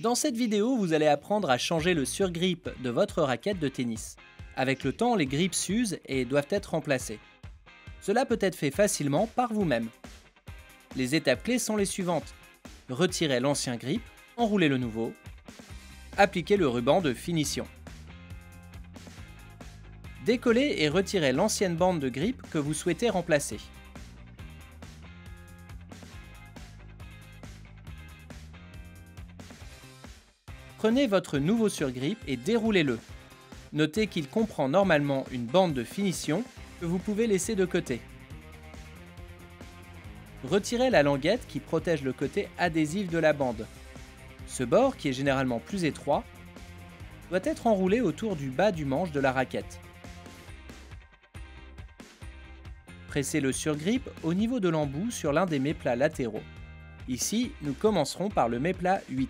Dans cette vidéo, vous allez apprendre à changer le surgrip de votre raquette de tennis. Avec le temps, les grips s'usent et doivent être remplacés. Cela peut être fait facilement par vous-même. Les étapes clés sont les suivantes. Retirez l'ancien grip, enroulez le nouveau, appliquez le ruban de finition. Décollez et retirez l'ancienne bande de grip que vous souhaitez remplacer. Prenez votre nouveau surgrip et déroulez-le. Notez qu'il comprend normalement une bande de finition que vous pouvez laisser de côté. Retirez la languette qui protège le côté adhésif de la bande. Ce bord, qui est généralement plus étroit, doit être enroulé autour du bas du manche de la raquette. Pressez le surgrip au niveau de l'embout sur l'un des méplats latéraux. Ici, nous commencerons par le méplat 8.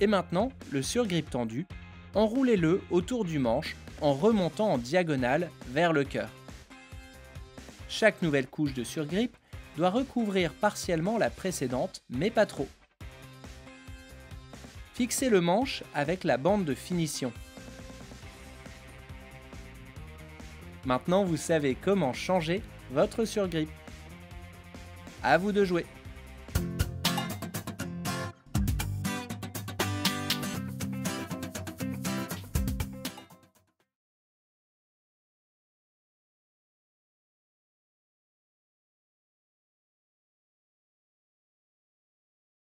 Et maintenant, le surgrip tendu, enroulez-le autour du manche en remontant en diagonale vers le cœur. Chaque nouvelle couche de surgrip doit recouvrir partiellement la précédente, mais pas trop. Fixez le manche avec la bande de finition. Maintenant, vous savez comment changer votre surgrip. À vous de jouer